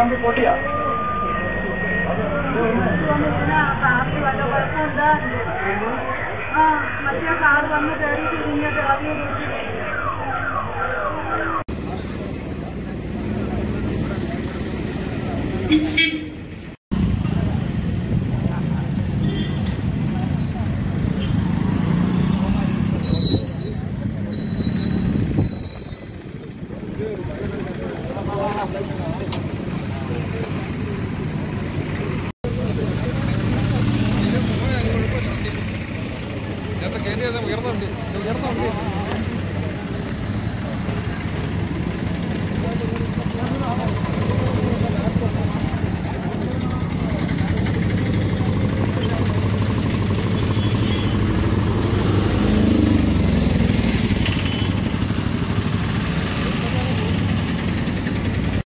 தம்பி போட்டியா Thank you. ഉയർന്നുണ്ട്. ഉയർന്നുണ്ട്.